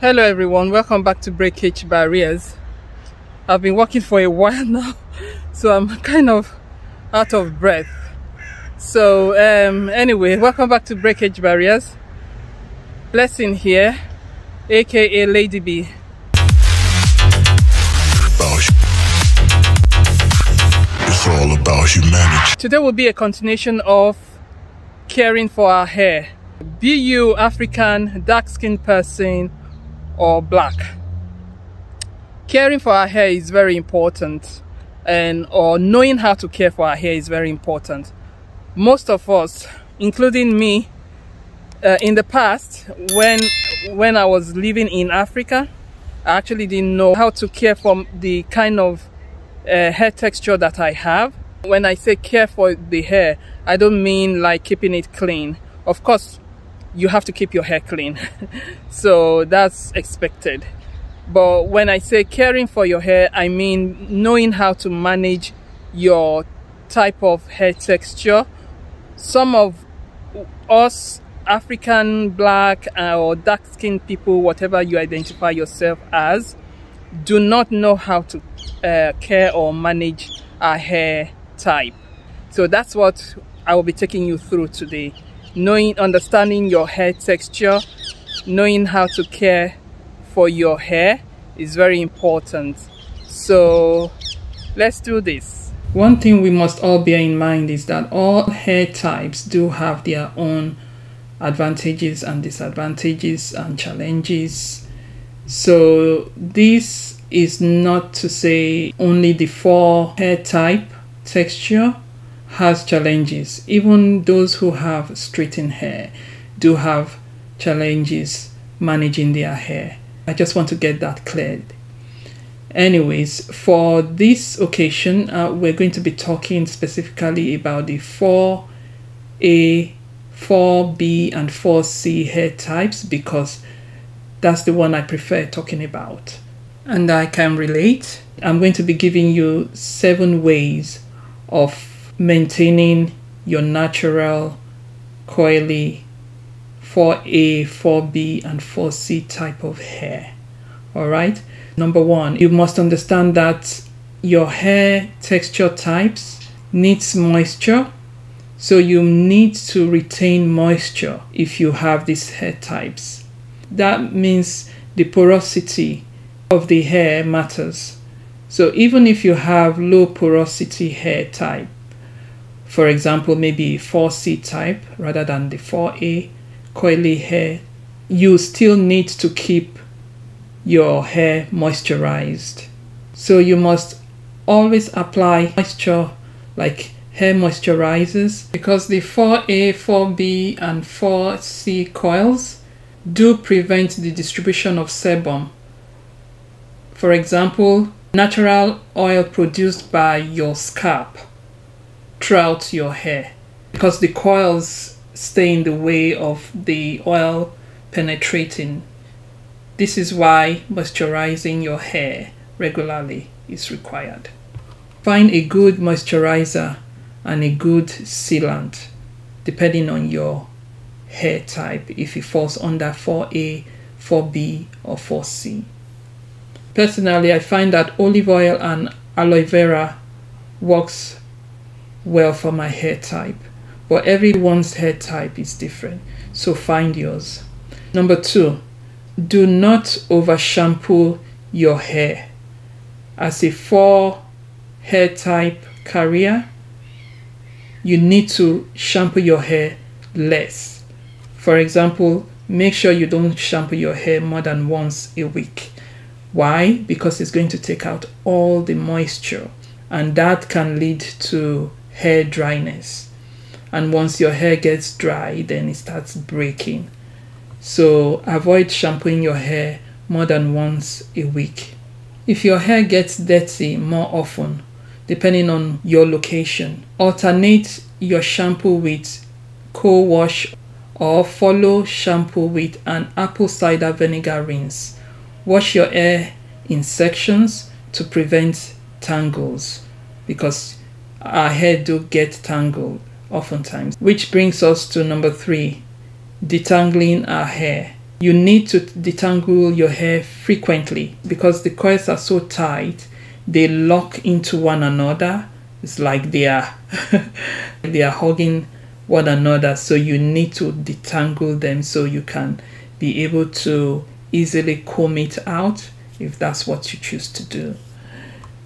Hello everyone, welcome back to Breakage Barriers. I've been working for a while now, so I'm kind of out of breath. So um, anyway, welcome back to Breakage Barriers. Blessing here, aka Lady B. It's all about humanity. Today will be a continuation of caring for our hair. Be you African, dark-skinned person, or black. Caring for our hair is very important and or knowing how to care for our hair is very important. Most of us, including me, uh, in the past when when I was living in Africa, I actually didn't know how to care for the kind of uh, hair texture that I have. When I say care for the hair, I don't mean like keeping it clean. Of course, you have to keep your hair clean. so that's expected. But when I say caring for your hair, I mean knowing how to manage your type of hair texture. Some of us African, black, uh, or dark skinned people, whatever you identify yourself as, do not know how to uh, care or manage our hair type. So that's what I will be taking you through today knowing understanding your hair texture knowing how to care for your hair is very important. So let's do this. One thing we must all bear in mind is that all hair types do have their own advantages and disadvantages and challenges. So this is not to say only the four hair type texture has challenges. Even those who have straightened hair do have challenges managing their hair. I just want to get that cleared. Anyways, for this occasion, uh, we're going to be talking specifically about the 4A, 4B, and 4C hair types because that's the one I prefer talking about. And I can relate. I'm going to be giving you seven ways of maintaining your natural coily 4A, 4B, and 4C type of hair. All right. Number one, you must understand that your hair texture types needs moisture. So you need to retain moisture if you have these hair types. That means the porosity of the hair matters. So even if you have low porosity hair type, for example, maybe 4C type rather than the 4A coily hair, you still need to keep your hair moisturized. So you must always apply moisture like hair moisturizers because the 4A, 4B, and 4C coils do prevent the distribution of sebum. For example, natural oil produced by your scalp throughout your hair because the coils stay in the way of the oil penetrating. This is why moisturizing your hair regularly is required. Find a good moisturizer and a good sealant depending on your hair type if it falls under 4A, 4B, or 4C. Personally, I find that olive oil and aloe vera works well for my hair type. But everyone's hair type is different, so find yours. Number two, do not over shampoo your hair. As a four hair type carrier, you need to shampoo your hair less. For example, make sure you don't shampoo your hair more than once a week. Why? Because it's going to take out all the moisture, and that can lead to hair dryness. And once your hair gets dry, then it starts breaking. So avoid shampooing your hair more than once a week. If your hair gets dirty more often, depending on your location, alternate your shampoo with co-wash or follow shampoo with an apple cider vinegar rinse. Wash your hair in sections to prevent tangles because our hair do get tangled oftentimes. Which brings us to number three detangling our hair. You need to detangle your hair frequently because the coils are so tight, they lock into one another. It's like they are they are hugging one another. So you need to detangle them so you can be able to easily comb it out if that's what you choose to do.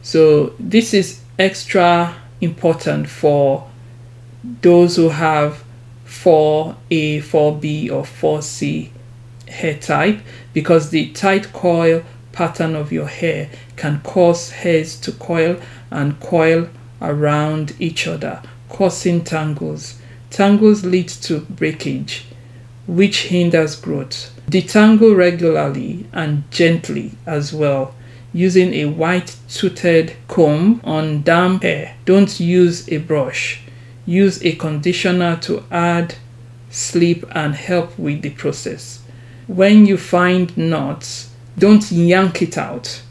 So this is extra important for those who have 4A, 4B, or 4C hair type because the tight coil pattern of your hair can cause hairs to coil and coil around each other, causing tangles. Tangles lead to breakage, which hinders growth. Detangle regularly and gently as well using a white toothed comb on damp hair. Don't use a brush. Use a conditioner to add sleep and help with the process. When you find knots, don't yank it out.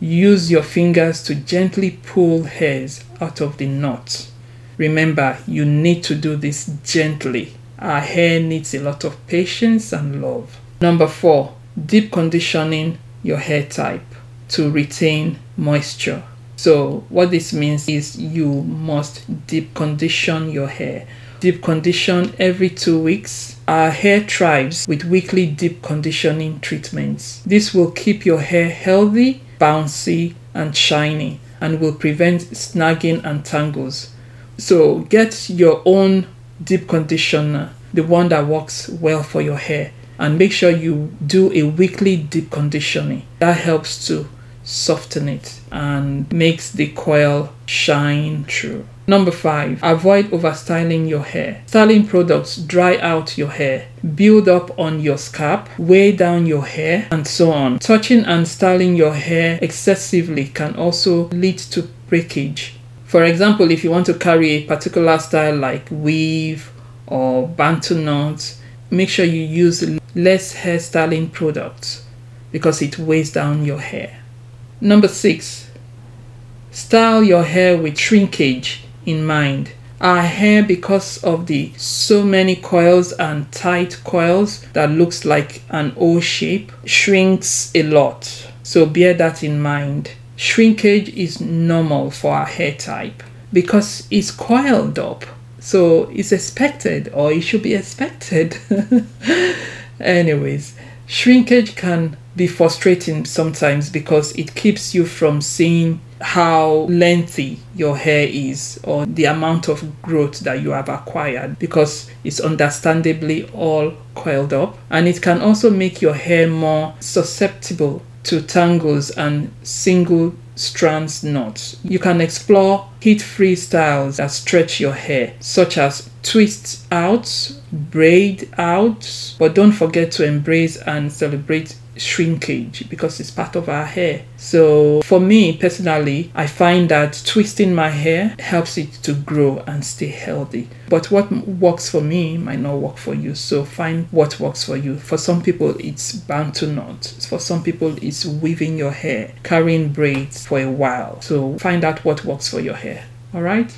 Use your fingers to gently pull hairs out of the knot. Remember, you need to do this gently. Our hair needs a lot of patience and love. Number four, deep conditioning your hair type to retain moisture. So what this means is you must deep condition your hair. Deep condition every two weeks. Our hair thrives with weekly deep conditioning treatments. This will keep your hair healthy, bouncy, and shiny and will prevent snagging and tangles. So get your own deep conditioner, the one that works well for your hair, and make sure you do a weekly deep conditioning. That helps to soften it and makes the coil shine through. Number five, avoid overstyling your hair. Styling products dry out your hair, build up on your scalp, weigh down your hair, and so on. Touching and styling your hair excessively can also lead to breakage. For example, if you want to carry a particular style like weave or bantu knots, make sure you use less hairstyling products because it weighs down your hair. Number six, style your hair with shrinkage in mind. Our hair, because of the so many coils and tight coils that looks like an O shape, shrinks a lot. So bear that in mind. Shrinkage is normal for our hair type because it's coiled up. So it's expected or it should be expected. Anyways, shrinkage can be frustrating sometimes because it keeps you from seeing how lengthy your hair is or the amount of growth that you have acquired because it's understandably all coiled up. And it can also make your hair more susceptible to tangles and single strands knots. You can explore heat-free styles that stretch your hair such as twist out, braid out, but don't forget to embrace and celebrate shrinkage because it's part of our hair. So for me personally, I find that twisting my hair helps it to grow and stay healthy. But what works for me might not work for you. So find what works for you. For some people, it's bantu knot. For some people, it's weaving your hair, carrying braids for a while. So find out what works for your hair. All right.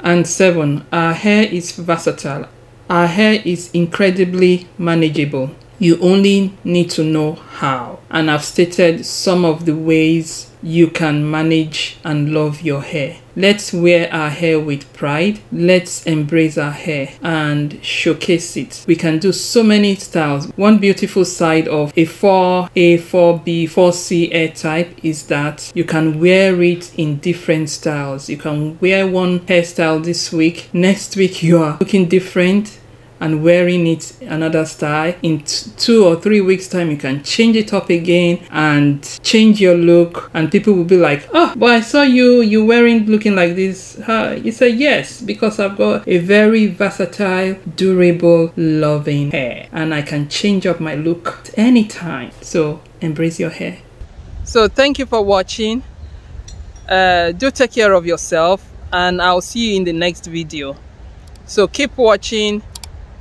And seven, our hair is versatile. Our hair is incredibly manageable. You only need to know how. And I've stated some of the ways you can manage and love your hair. Let's wear our hair with pride. Let's embrace our hair and showcase it. We can do so many styles. One beautiful side of a 4A, 4B, 4C hair type is that you can wear it in different styles. You can wear one hairstyle this week. Next week you are looking different and wearing it another style. In two or three weeks time you can change it up again and change your look. And people will be like oh but i saw you you wearing looking like this. You say yes because i've got a very versatile durable loving hair and i can change up my look at any time. So embrace your hair. So thank you for watching. Uh, do take care of yourself and i'll see you in the next video. So keep watching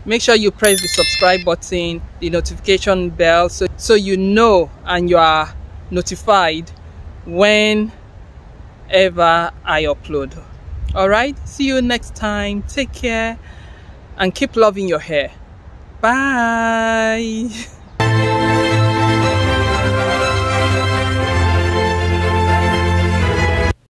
make sure you press the subscribe button the notification bell so so you know and you are notified whenever i upload. All right? See you next time. Take care and keep loving your hair. Bye